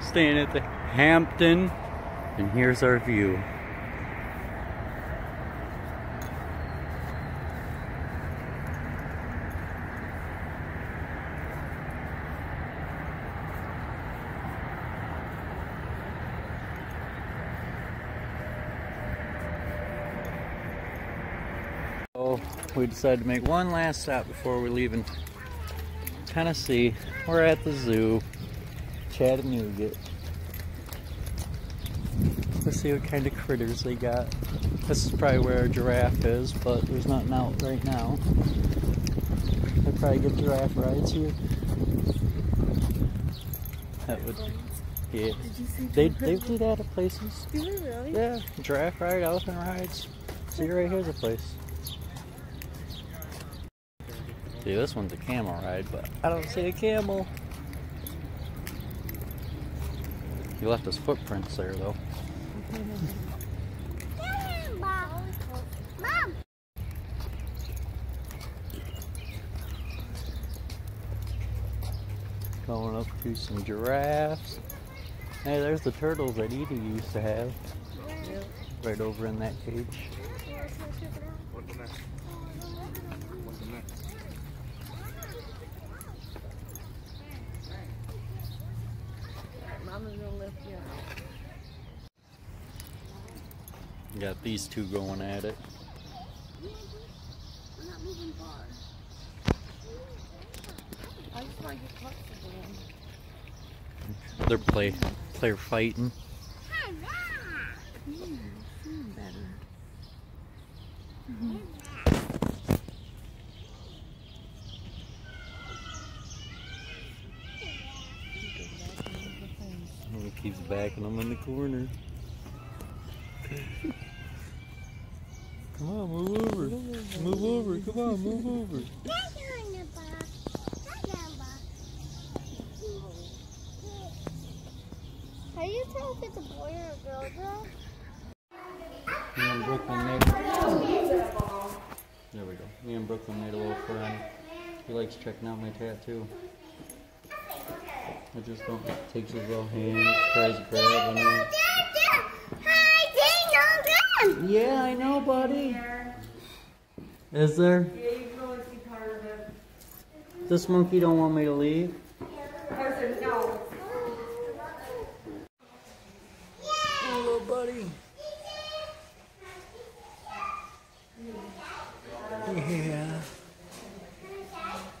Staying at the Hampton, and here's our view. We decided to make one last stop before we're leaving Tennessee. We're at the zoo, Chattanooga. Let's see what kind of critters they got. This is probably where a giraffe is, but there's nothing out right now. They probably get giraffe rides here. That would, yeah. Did They they do that at places. Do they really? Yeah, giraffe ride, elephant rides. See right here's a place. See, this one's a camel ride, but I don't see a camel. He left his footprints there, though. Mom! Going up to some giraffes. Hey, there's the turtles that Edie used to have. Right over in that cage. Got these two going at it. We're not moving far. I just want to get close to them. They're play player fighting. Feeling better. He keeps backing them in the corner. Come on, move over. Move over. Come on, move over. How do you tell if it's a boy or a girl, girl? Me and Brooklyn made. There we go. Me and Brooklyn made a little friend. He likes checking out my tattoo. I just don't take his little hands, tries grabbing them. Yeah, I know, buddy. Is there? This monkey don't want me to leave. No. Hello, buddy. Yeah.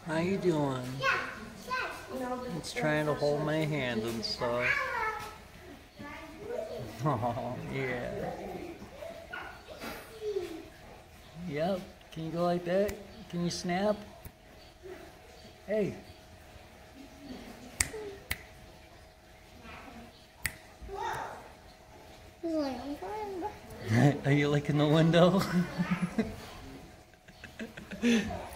How you doing? It's trying to hold my hand and stuff. Oh, yeah. Yep. Can you go like that? Can you snap? Hey. Are you licking the window?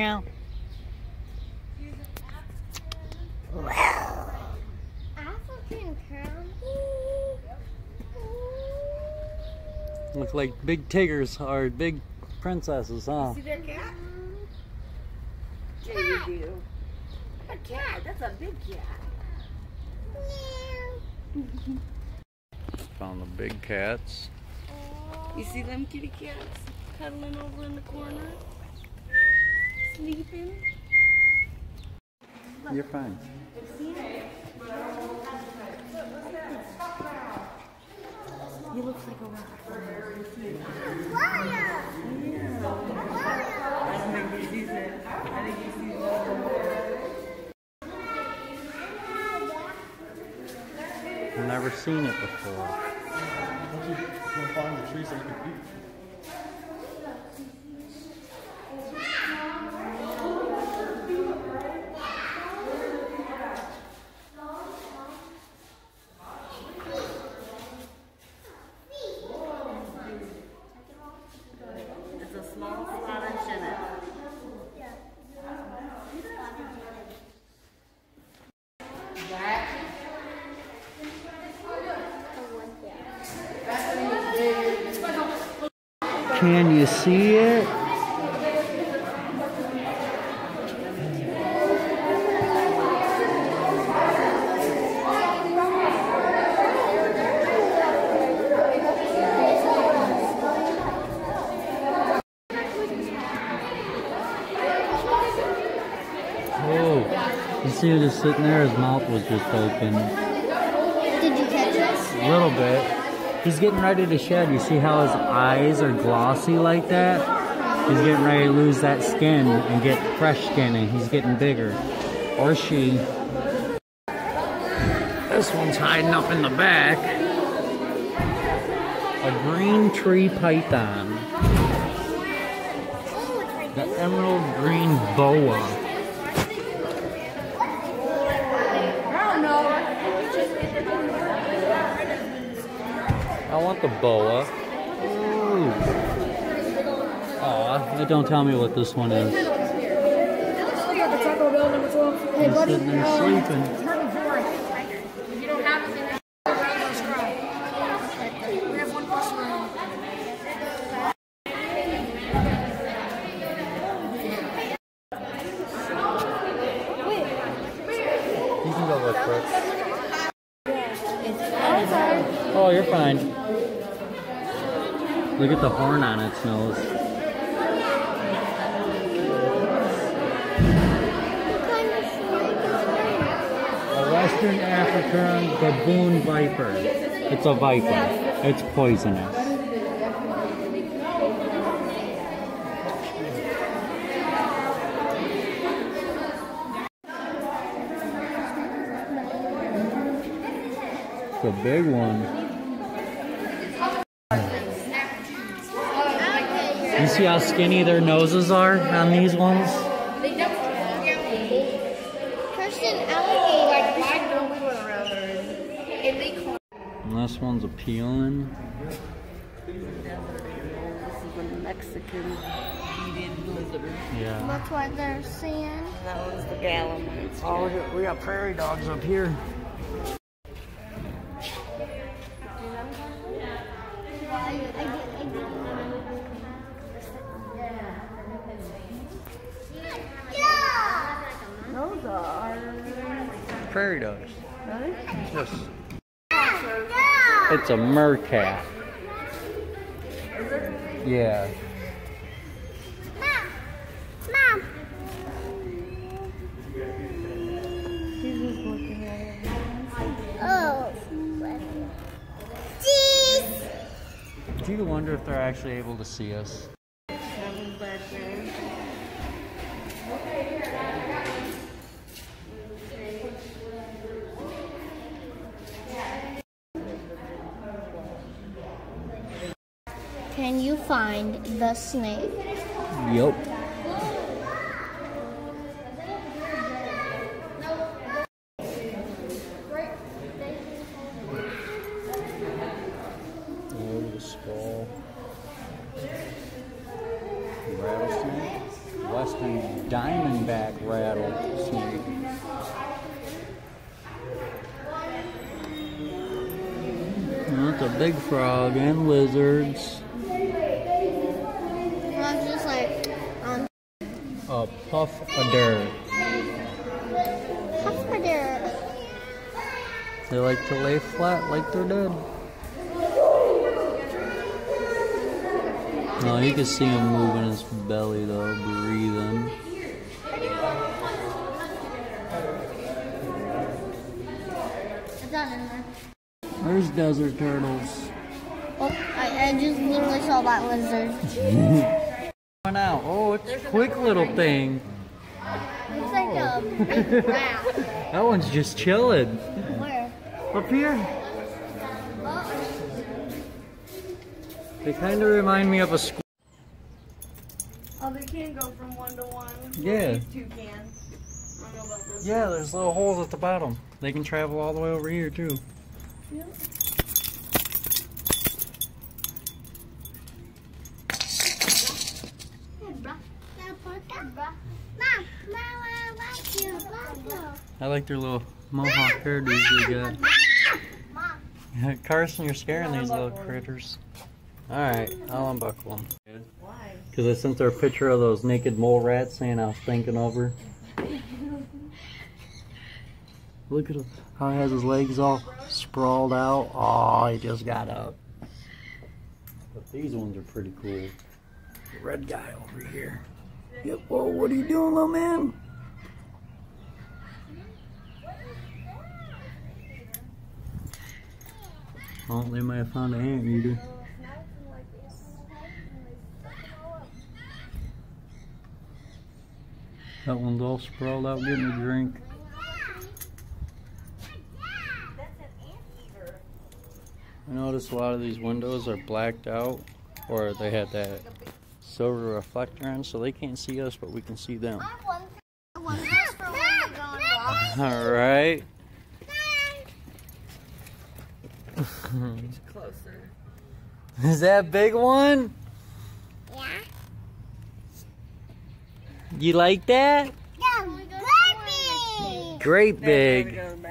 Meow. African? Look like big tigers or big princesses, huh? See that cat? Yeah, you do. A cat. That's a big cat. Found the big cats. You see them kitty cats cuddling over in the corner? Sleeping? You're fine. He looks like a rock. Lion! I don't think he sees it. I think he sees it. I've never seen it before. We'll find the trees that you can eat. Can you see it? Oh, you see him just sitting there? His mouth was just open. Did you catch this? A little bit. He's getting ready to shed. You see how his eyes are glossy like that? He's getting ready to lose that skin and get fresh skin and he's getting bigger. Or she. This one's hiding up in the back. A green tree python. The emerald green boa. I don't know. I want the boa. Ooh. Aw, don't tell me what this one is. He's sitting there sleeping. You can go look for it. Oh, you're fine. Look at the horn on its nose. What kind of snake is that? A Western African Gaboon viper. It's a viper. It's poisonous. It's a big one. See how skinny their noses are on these ones? Christian alligator. And this one's appealing. This Mexican beaded lizard. Yeah. That's what they're saying. And that one's the Gila monster. Oh, we got prairie dogs up here. I did, I did. Yeah. Those are. Prairie dogs. Really? Yes. It's a meerkat. Yeah. Mom. Mom. He's just looking at it. Oh. Jeez. Do you wonder if they're actually able to see us? Having back there. Can you find the snake? Yep. Oh, the skull. Rattlesnake. Western diamondback rattlesnake. That's a big frog and lizards. Well, just like um, A puff a dirt. Hufflepuff. They like to lay flat like they're dead. No, you can see him moving his belly though, breathing. It's not in there. There's desert turtles. Oh, I, I just literally saw that lizard. Going out. Oh, it's a quick little thing. Looks like a oh. big rat. That one's just chilling. Where? Up here. Oh, They kind of remind me of a squirrel. Oh, they can go from one to one. Yeah. These two can. I don't know about this. Yeah, there's little holes at the bottom. They can travel all the way over here too. Mom, Mom, I like you. Mom, I like their little mohawk hairdos they got. Carson, you're scaring these little critters. Alright, I'll unbuckle them. Why? Because I sent her a picture of those naked mole rats saying I was thinking over. Look at him. How he has his legs all sprawled out. Oh, he just got up. But these ones are pretty cool. The red guy over here. Yep. Whoa, what are you doing, little man? Oh, they might have found an ant eater. That one's all sprawled out getting a drink. That's an anteater. I noticed a lot of these windows are blacked out or they had that silver reflector on so they can't see us but we can see them. I want, I want this for when we go on walks. Alright. Closer. Is that a big one? Yeah. You like that? Yeah. Great There, there we big. go.